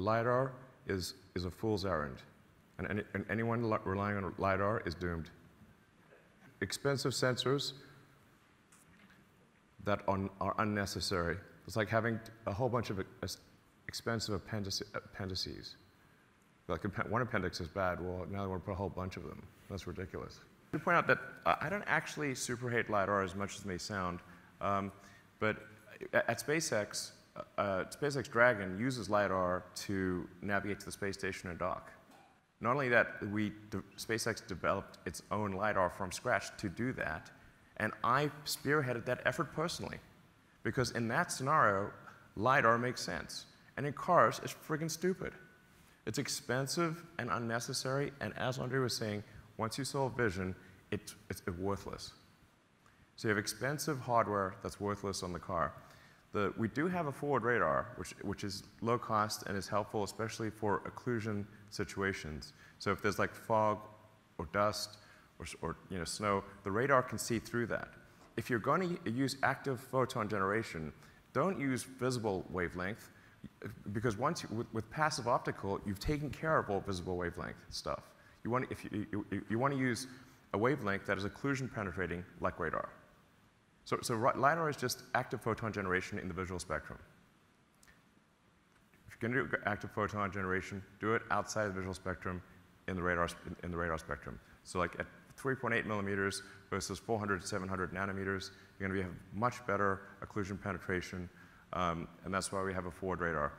LiDAR is, is a fool's errand. And, any, and anyone relying on LiDAR is doomed. Expensive sensors that are, are unnecessary. It's like having a whole bunch of expensive appendices. Like one appendix is bad, well, now they want to put a whole bunch of them. That's ridiculous. To point out that I don't actually super hate LiDAR as much as it may sound, um, but at SpaceX, uh, SpaceX Dragon uses LiDAR to navigate to the space station and dock. Not only that, we, SpaceX developed its own LiDAR from scratch to do that, and I spearheaded that effort personally. Because in that scenario, LiDAR makes sense. And in cars, it's friggin' stupid. It's expensive and unnecessary, and as Andrej was saying, once you solve vision, it, it's worthless. So you have expensive hardware that's worthless on the car. The, we do have a forward radar, which, which is low cost and is helpful, especially for occlusion situations. So if there's like fog or dust or, or you know, snow, the radar can see through that. If you're going to use active photon generation, don't use visible wavelength, because once you, with, with, passive optical, you've taken care of all visible wavelength stuff. You want, if you, you, you want to use a wavelength that is occlusion penetrating like radar. So, so LiDAR is just active photon generation in the visual spectrum. If you're going to do active photon generation, do it outside the visual spectrum in the radar, in the radar spectrum. So like at 3.8 millimeters versus 400 700 nanometers, you're going to have much better occlusion penetration, um, and that's why we have a forward radar.